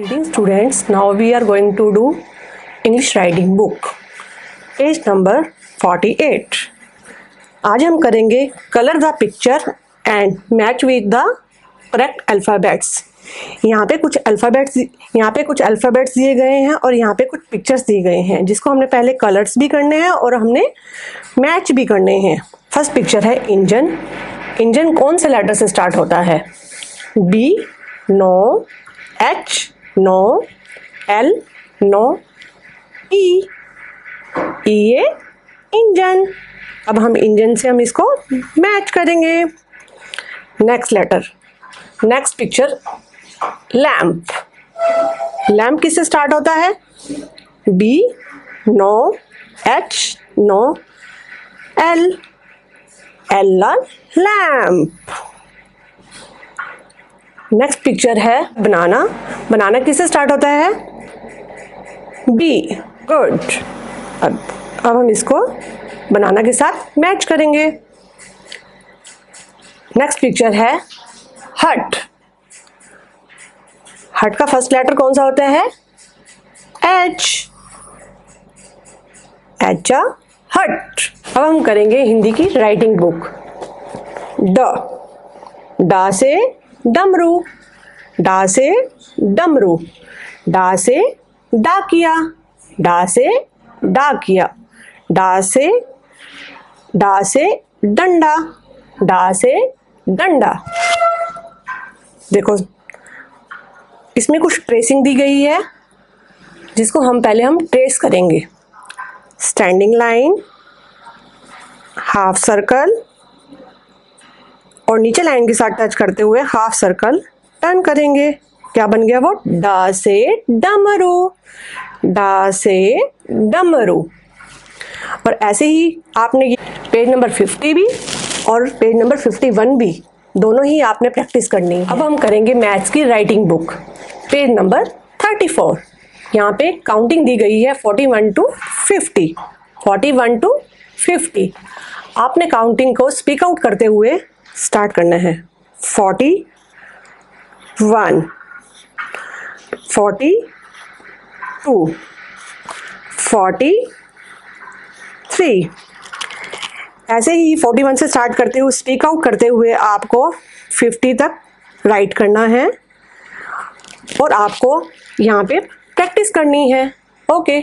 reading students, now we are going to do english writing book. Page number 48 आज हम करेंगे colour the picture and match with the correct alphabets यहाँ पे कुछ alphabets यहाँ पे कुछ अल्फ़ाबेट्स दिए गए हैं और यहाँ पे कुछ पिक्चर्स दिए गए हैं, जिसको हमने पहले कलर्स भी करने हैं और हमने मैच भी करने हैं। फ़र्स्ट पिक्चर है इंजन। इंजन कौन से लेटर से स्टार्ट होता है? B no H no, L, no, E. E a engine. अब हम इंजन से हम इसको मैच करेंगे। Next letter next picture lamp lamp किससे स्टार्ट होता है? B no H no L L lamp next picture है बनाना बनाना किससे स्टार्ट होता है? बी गुड अब अब हम इसको बनाना के साथ मैच करेंगे. नेक्स्ट पिक्चर है हट हट का फ़र्स्ट लेटर कौन सा होता है? एच एच हट अब हम करेंगे हिंदी की राइटिंग बुक ड डा से डमरू। डा से डमरू। डा से डाकिया डा से डाकिया डा से डा से डंडा। डा से डंडा। देखो, इसमें कुछ ट्रेसिंग दी गई है, जिसको हम पहले हम ट्रेस करेंगे। स्टैंडिंग लाइन हाफ़ सर्कल और नीचे लाइन के साथ टच करते हुए हाफ़ सर्कल टर्न करेंगे। क्या बन गया वो? डा से डमरू। डा से डमरू। और ऐसे ही आपने पेज नंबर फिफ्टी भी और पेज नंबर फिफ्टी वन भी, दोनों ही आपने प्रैक्टिस करनी है। अब हम करेंगे मैथ्स की writing book. Page number thirty four. यहाँ पे काउंटिंग दी गई है forty one to fifty. Forty one to fifty. आपने काउंटिंग को स्पीक आउट करते हुए स्टार्ट करना है। Forty one, forty two, forty three. ऐसे ही फोर्टी वन से स्टार्ट करते हुए, स्पीक आउट करते हुए आपको फिफ्टी तक राइट करना है और आपको यहाँ पे प्रैक्टिस करनी है। ओके।